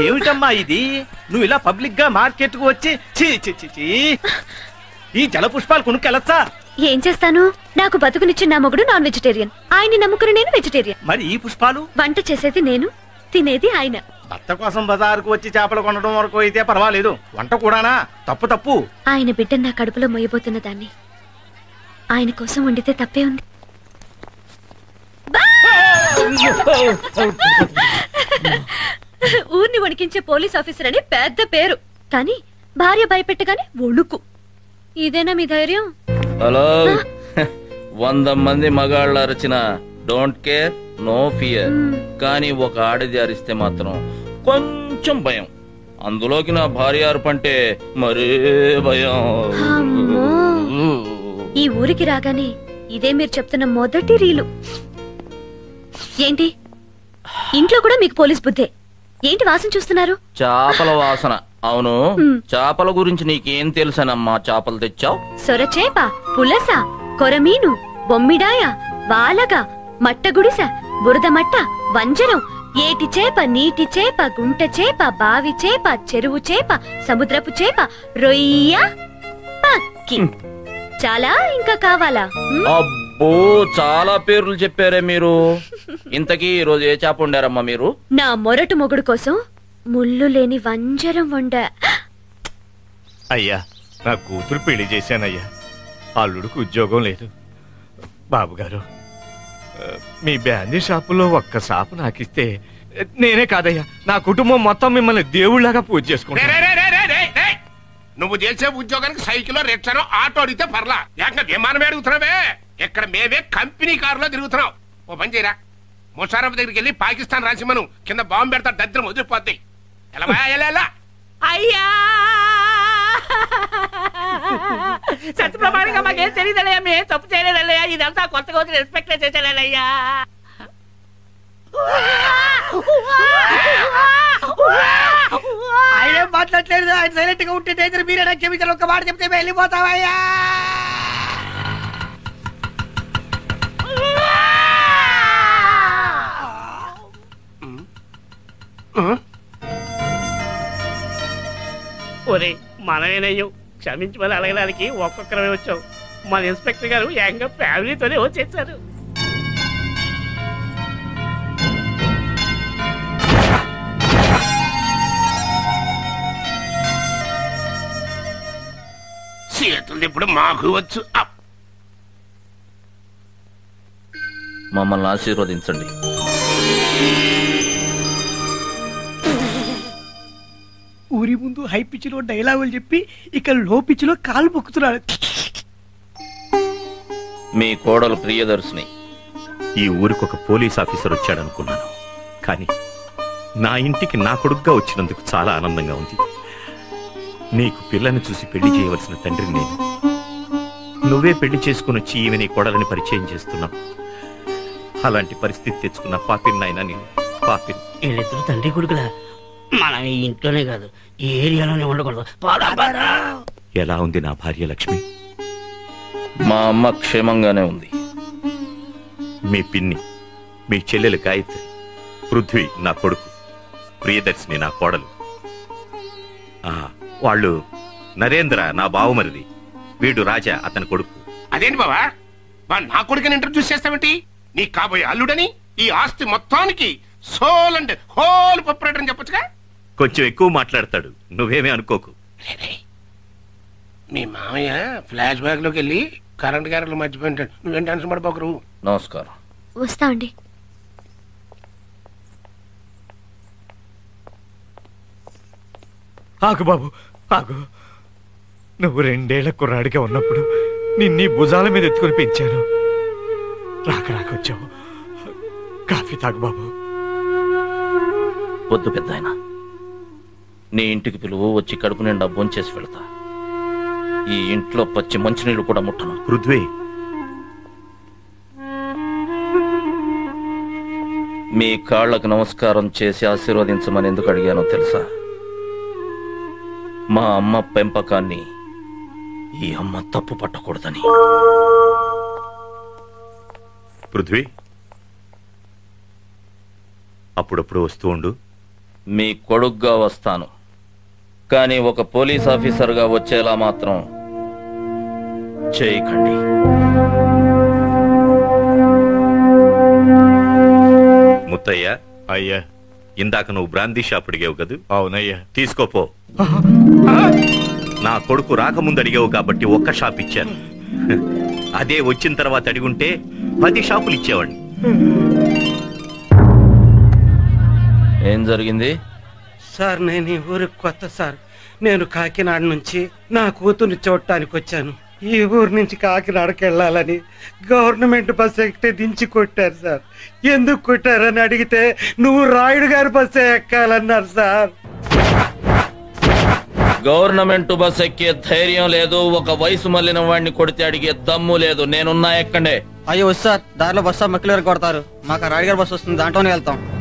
ఏమిటమ్మా ఇది? నువ్వు ఇలా పబ్లిక్గా మార్కెట్కు వచ్చి చీ చీ చీ చీ ఈ జల పుష్పాలు కొనుక్కెళ్ళచ్చా? ఏం చేస్తాను? నాకు బతుకునిచ్చిన నా మొగుడు నాన్ వెజిటేరియన్. ఆయన్ని నమ్ముకుని నేను వెజిటేరియన్. మరి ఈ పుష్పాలు? వంట చేసేది నేను తినేది ఆయన. భర్త కోసం బజారుకు వచ్చి చేపలు కొనడం వరకు అయితే పర్వాలేదు. వంట కూడానా? తప్పు తప్పు. ఆయన బిడ్డ నా కడుపులో మొయ్యబోతున్న దాన్ని. ఆయన కోసం వండితే తప్పే ఉంది. ఊరిని వణికించే పోలీస్ ఆఫీసర్ అని పెద్ద పేరు. కానీ భార్య భయపెట్టగానే ఒణుకు ఇదేనా మీ ధైర్యం? హలో. వంద మంది మగాళ్ళు అరిచిన డోంట్ కేర్ నో ఫియర్. కానీ ఒక ఆడది అరిస్తే మాత్రం కొంచెం భయం. అందులోకి నా భార్య అరుపంటే మరే భయం. ఈ ఊరికి రాగానే ఇదే మీరు చెప్తున్న మొదటి రీలు. ఏంటి? ఇంట్లో కూడా మీకు పోలీస్ బుద్ధే. ఏంటి వాసన చూస్తున్నారు? చేపల వాసన. అవును. చేపల గురించి నీకేం తెలుసనమ్మా? చేపలు తెచ్చావు? సొరచేప పులస కొరమీను బొమ్మిడాయ వాలగ మట్టగుడిస బురద మట్ట వంజరం ఏటి చేప నీటి చేప గుంట చేప బావి చేప చెరువు చేప సముద్రపు చేప రొయ్య పక్కి. చాలా ఇంకా కావాలా? అబ్బో చాలా పేర్లు చెప్పారే మీరు. ఇంతకీ ఈ రోజు ఏ చేప ఉండారమ్మా మీరు? నా మొరటు మొగుడు కోసం ముళ్ళు లేని వంజరం వండ. అయ్యా నా కూతురు పెళ్ళి చేశానయ్యా. అల్లుడికి ఉద్యోగం లేదు. బాబుగారు ఆ, మీ బ్యాండీ షాపులో ఒక్క షాపు నాకిస్తే నేనే కాదయ్యా. నా కుటుంబం మొత్తం మిమ్మల్ని దేవుళ్ళగా పూజ రే, చేసుకుంటా రే, రే, రే, రే, రే, రే. నువ్వు చేసే ఉద్యోగానికి సైకిల్ రిక్షానో ఆటో అడిగితే పర్లా. ఏకంగా విమానమే అడుగుతున్నావే? ఇక్కడ మేమే కంపెనీ కారులో తిరుగుతున్నాం ఓ పని చేయరా ముషారఫ్ దగ్గరికి వెళ్ళి పాకిస్తాన్ రాసిమను కింద బాంబు పెడతా దరిద్రం వదిలిపోద్ది ఎలా బా, ఎలా ఎలా అయ్యా సత్యప్రమాణంగా మాకేం తెలియదలయ్యా మేము తప్పు చేయలేదల్లయ్యా ఇదంతా కొత్తగా వచ్చి రెస్పెక్ట్ ఆయన మాట్లాడలేదు ఆయన సైలెంట్గా ఉంటే డేంజర్ మీరే నాకు క్షమించాలి ఒక్క మాట చెప్తే వెళ్ళిపోతావయ్యా ఒరే మనమేనయ్యం క్షమించమని అడగడానికి ఒక్కొక్కరమే వచ్చాం మన ఇన్స్పెక్టర్ గారు ఏకంగా ఫ్యామిలీతోనే వచ్చేసారు ఇప్పుడు మాకు వచ్చు. అప్. మమ్మల్ని ఆశీర్వదించండి. ఊరి ముందు హై పిచ్లో డైలాగులు చెప్పి ఇక్కడ లో పిచ్లో కాలు మొక్కుతున్నాడు. మీ కోడలు ప్రియదర్శిని. ఈ ఊరికి ఒక పోలీస్ ఆఫీసర్ వచ్చాడనుకున్నాను. కానీ నా ఇంటికి నా కొడుకుగా వచ్చినందుకు చాలా ఆనందంగా ఉంది. నీకు పిల్లని చూసి పెళ్ళి చేయవలసిన తండ్రి నేను. నువ్వే పెళ్ళి చేసుకుని వచ్చి ఈమె నీ కోడలని పరిచయం చేస్తున్నావు. అలాంటి పరిస్థితి తెచ్చుకున్న పాపిన్ నాయన నేను. పాపిన్. వీళ్ళిద్దరు తండ్రి కొడుకులా? మనం ఈ ఇంట్లోనే కాదు ఈ ఏరియాలోనే ఉండకూడదు. పోదాం, పోదాం. ఎలా ఉంది నా భార్య లక్ష్మి? మా అమ్మ క్షేమంగానే ఉంది. మీ పిన్ని మీ చెల్లెలు గాయత్రి పృథ్వీ నా కొడుకు ప్రియదర్శిని నా కోడలు. ఆ, వాళ్ళు నరేంద్ర నా బావుమరిది వీడు రాజా అతని కొడుకు. అదేంటి బావా? వాడు నా కొడుకుని ఇంట్రడ్యూస్ చేస్తావేంటి? నీ కాబోయే అల్లుడని ఈ ఆస్తి మొత్తానికి సోల్ అండ్ హోల్ ప్రొపరేటర్ అని చెప్పొచ్చుగా? కొంచెం ఎక్కువ మాట్లాడతాడు. నువ్వేమీ అనుకోకు. మీ మామయ్య ఫ్లాష్ బ్యాక్లోకి వెళ్ళి కరెంట్ గారెలు మర్చిపోయింటాడు నువ్వేం టెన్షన్ పడిపోకరు నమస్కారం. వస్తా అండి. ఆగు బాబు ఆగు. నువ్వు రెండేళ్ళ కుర్రాడిగా ఉన్నప్పుడు నిన్నీ భుజాల మీద ఎత్తుకుని పెంచాను. రాక రాకొచ్చావు కాఫీ తాగు బాబు. వద్దు పెద్దాయన. నీ ఇంటికి పిలువు వచ్చి కడుపు నిండా భోంచేసి వెళ్తా. ఈ ఇంట్లో పచ్చి మంచినీళ్ళు కూడా ముట్టను. పృథ్వీ మీ కాళ్ళకు నమస్కారం చేసి ఆశీర్వదించమని ఎందుకు అడిగానో తెలుసా? మా అమ్మ పెంపకాన్ని ఈ అమ్మ తప్పు పట్టకూడదని. పృథ్వీ అప్పుడప్పుడు వస్తూ ఉండు. మీ కొడుగ్గా వస్తాను. కానీ ఒక పోలీస్ ఆఫీసర్గా వచ్చేలా మాత్రం చేయకండి. ముత్తయ్య అయ్యా. ఇందాక నువ్వు బ్రాందీ షాప్ అడిగావు కదూ? అవునయ్యా. తీసుకోపో నా కొడుకు రాకముందు అడిగావు కాబట్టి ఒక్క షాప్ ఇచ్చాను. అదే వచ్చిన తర్వాత అడిగుంటే పది షాపులు ఇచ్చేవాడిని. ఏం జరిగింది? సార్ నేను ఈ ఊరికి కొత్త సార్. నేను కాకినాడ నుంచి నా కూతుర్ని చూడటానికి వచ్చాను. ఈ ఊరు నుంచి కాకినాడకి వెళ్ళాలని గవర్నమెంట్ బస్ ఎక్కితే దించి కొట్టారు సార్. ఎందుకు కొట్టారని అడిగితే నువ్వు రాయుడు గారి బస్సే ఎక్కాలన్నారు సార్. గవర్నమెంట్ బస్ ఎక్కే ధైర్యం లేదు ఒక వయసు మళ్ళిన వాడిని కొడితే అడిగే దమ్ము లేదు. నేనున్నా ఎక్కండే. అయ్యో సార్ దారిలో బస్సు మక్కిలు వరకు కొడతారు. మాకు రాడిగారి బస్సు వస్తుంది దాంట్లోనే వెళ్తాం.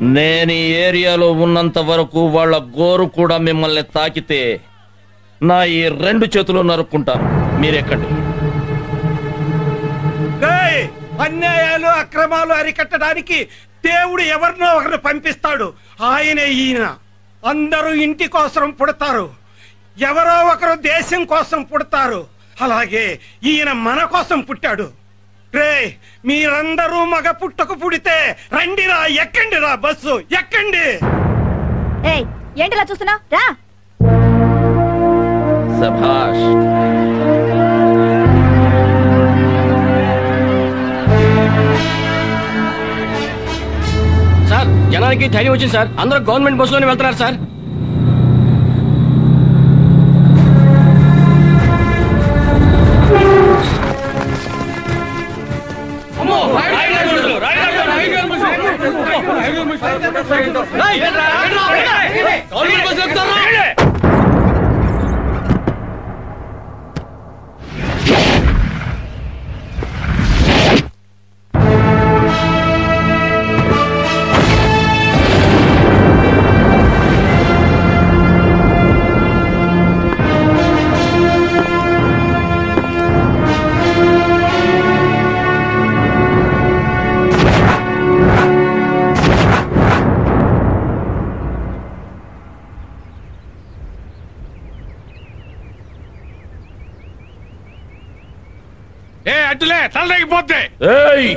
నేను ఈ ఏరియాలో ఉన్నంత వరకు వాళ్ళ గోరు కూడా మిమ్మల్ని తాకితే నా ఈ రెండు చేతులు నరుక్కుంటాను మీరెక్కండి. అన్యాయాలు అక్రమాలు అరికట్టడానికి దేవుడు ఎవరినో ఒకరిని పంపిస్తాడు. ఆయనే ఈయన. అందరూ ఇంటి కోసం పుడతారు. ఎవరో ఒకరు దేశం కోసం పుడతారు. అలాగే ఈయన మన కోసం పుట్టాడు. రే మీరందరూ మగ పుట్టకు పుడితే రండిరా ఎక్కండిరా బస్సు ఎక్కండి. ఏయ్ ఏంటిలా చూస్తున్నావు రా. సభాష్. సార్ జనానికి ధైర్యం వచ్చింది సార్. అందరూ గవర్నమెంట్ బస్సులోనే వెళ్తున్నారు సార్. ఏయ్!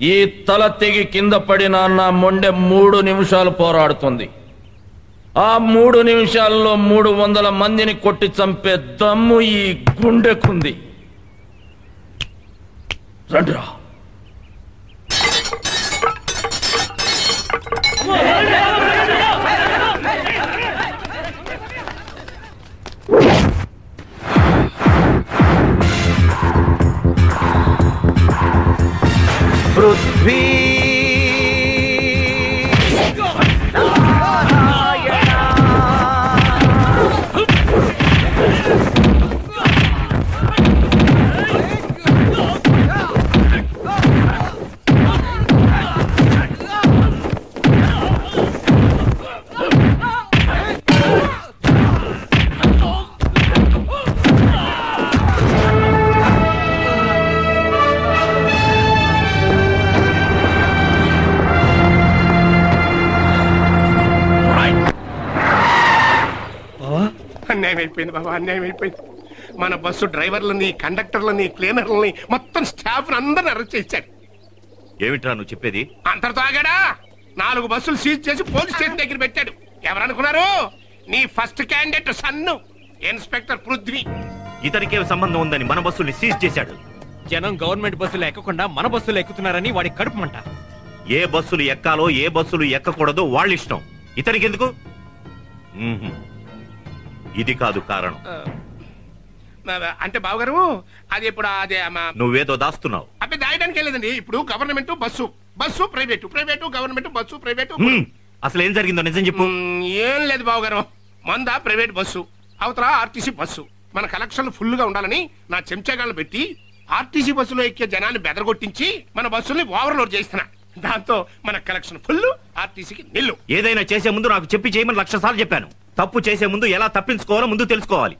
ఈ తల తెగి కింద పడిన నా మొండె మూడు నిమిషాలు పోరాడుతుంది. ఆ మూడు నిమిషాల్లో మూడు వందల మందిని కొట్టి చంపే దమ్ము ఈ గుండెకుంది. రండ్రా. పృథ్వీ అన్యాయం అయిపోయింది బాబా అన్యాయం అయిపోయింది మన బస్సు డ్రైవర్లని కండక్టర్లని క్లీనర్లని మొత్తం స్టాఫ్ అందరిని అరెస్ట్ చేశాడు. ఏమిట్రా నువ్వు చెప్పేది? అంతటితో ఆగాడా? నాలుగు బస్సులు సీజ్ చేసి పోలీస్ స్టేషన్ దగ్గర పెట్టాడు. ఎవరనుకున్నారు? నీ ఫస్ట్ క్యాండిడేట్ సన్ను ఇన్స్పెక్టర్ పృథ్వీ. ఇతనికే సంబంధం ఉందని మన బస్సుల్ని సీజ్ చేశాడు. జనం గవర్నమెంట్ బస్సులు ఎక్కకుండా మన బస్సులు ఎక్కుతున్నారని వాడి కడుపుమంట ఏ బస్సులు ఎక్కాలో ఏ బస్సులు ఎక్కకూడదో వాళ్ళ ఇష్టం ఇతనికి ఎందుకు. ఇది కాదు కారణం. అంటే బావగారు అది ఇప్పుడు అదే నువ్వేదో దాస్తున్నావు. అబ్బాయి దాయడానికి వెళ్ళదండి. ఇప్పుడు government bus. Bus private. Private government bus private. అసలు ఏం జరిగిందో నిజం చెప్పు. ఏం లేదు బావగారు. మంద ప్రైవేట్ బస్సు అవతల ఆర్టీసీ బస్సు. మన కలెక్షన్లు ఫుల్గా ఉండాలని నా చెంచాగాళ్ళు పెట్టి ఆర్టీసీ బస్సులో ఎక్కే జనాన్ని బెదరగొట్టించి మన బస్సుల్ని ఓవర్లోడ్ చేస్తున్నా. దాంతో మన కలెక్షన్ ఫుల్ ఆర్టీసీకి నిల్లు. ఏదైనా చేసే ముందు నాకు చెప్పి చేయమని లక్ష సార్లు చెప్పాను. తప్పు చేసే ముందు ఎలా తప్పించుకోవాలో ముందు తెలుసుకోవాలి.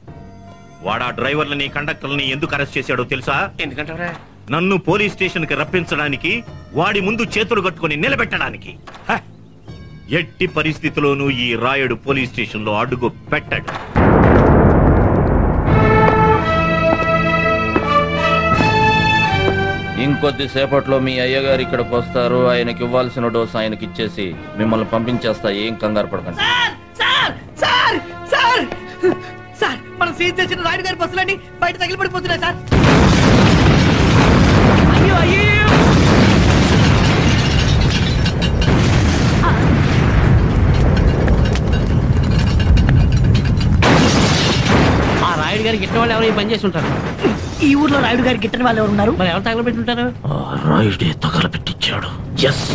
వాడా డ్రైవర్లని కండక్టర్లని ఎందుకు అరెస్ట్ చేశాడో తెలుసా? ఎందుకంటారా నన్ను పోలీస్ స్టేషన్కి రప్పించడానికి వాడి ముందు చేతులు కట్టుకొని నిలబెట్టడానికి. హ! ఎట్టి పరిస్థితిలోనూ ఈ రాయుడు పోలీస్ స్టేషన్లో అడుగు పెట్టడు. ఇంకొద్ది సేపట్లో మీ అయ్యగారు ఇక్కడికి వస్తారు. ఆయనకి ఇవ్వాల్సిన డోస్ ఆయనకి ఇచ్చేసి మిమ్మల్ని పంపించేస్తా. ఏం కంగారు పడకండి. Sir sir sir sir. Sir మనం సీజ్ చేసిన రాయుడు గారి బస్సులన్నీ బయట తగిలిపడిపోతున్నాయి సార్. అయ్యో అయ్యో ఆ రాయుడు గారికి ఇట్టిన వాళ్ళు ఎవరు పని చేసి ఉంటారు ఈ ఊర్లో రాయుడు గారి గిట్టని వాళ్ళు ఎవరు ఉన్నారు? మరి ఎవరు తగలబెట్టి ఉంటారు రాయుడే తగలబెట్టించాడు. Yes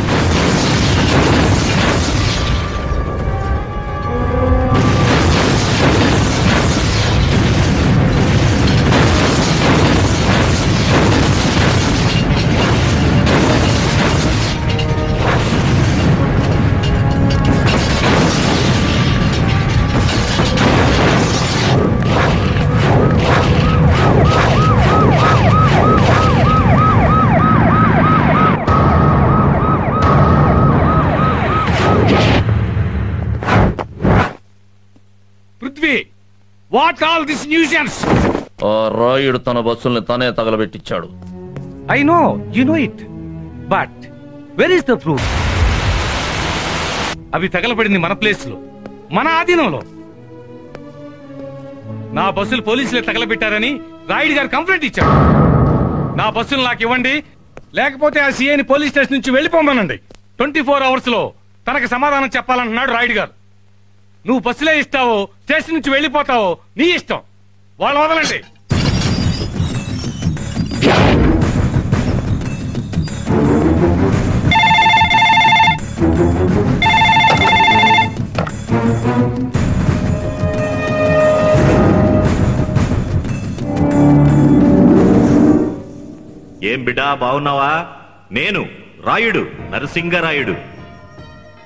what all this nuisance ఆ రాయుడు తన బస్సుల్ని తనే తగలబెట్టించాడు. I know you know it but where is the proof అవి తగలబడింది మన ప్లేస్లో మన ఆధీనంలో. నా బస్సులు పోలీసులే తగలబెట్టారని రాయుడు గారు కంప్లైంట్ ఇచ్చాడు నా బస్సులు నాకు ఇవ్వండి లేకపోతే ఆ సీఐని పోలీస్ స్టేషన్ నుంచి వెళ్ళిపోమనండి. ట్వంటీ ఫోర్ అవర్స్లో తనకు సమాధానం చెప్పాలంటున్నాడు రాయుడు గారు. నువ్వు బస్సులే ఇస్తావో స్టేషన్ నుంచి వెళ్ళిపోతావో నీ ఇష్టం. వాళ్ళు వదలండి. ఏం బిడ్డా బాగున్నావా? నేను రాయుడు నరసింగరాయుడు.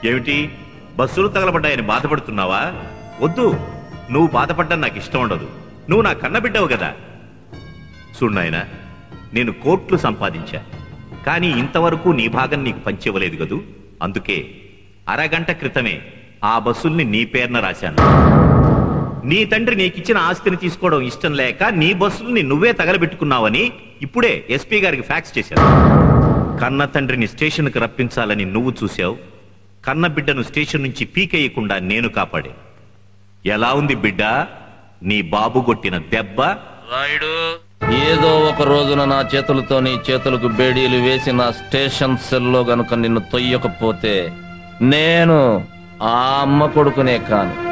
ఏమిటి? బస్సులు తగలబడ్డాయని బాధపడుతున్నావా? వద్దు. నువ్వు బాధపడ్డా నాకు ఇష్టం ఉండదు. నువ్వు నా కన్నబిడ్డవు కదా. చూడు నాయనా నేను కోట్లు సంపాదించా. కానీ ఇంతవరకు నీ భాగం నీకు పంచివ్వలేదు కదూ? అందుకే అరగంట క్రితమే ఆ బస్సుల్ని నీ పేరున రాశాను. నీ తండ్రి నీకిచ్చిన ఆస్తిని తీసుకోవడం ఇష్టం లేక నీ బస్సుల్ని నువ్వే తగలబెట్టుకున్నావని ఇప్పుడే ఎస్పీ గారికి ఫ్యాక్స్ చేశాను. కన్న తండ్రిని స్టేషన్కి రప్పించాలని నువ్వు చూశావు. కన్నబిడ్డను స్టేషన్ నుంచి పీకేయకుండా నేను కాపాడే. ఎలా ఉంది బిడ్డ? నీ బాబు కొట్టిన దెబ్బ? రాయుడు ఏదో ఒక రోజున నా చేతులతో నీ చేతులకు బేడీలు వేసి నా స్టేషన్ సెల్లో గనుక నిన్ను తొయ్యకపోతే నేను ఆ అమ్మ కొడుకునే కాను.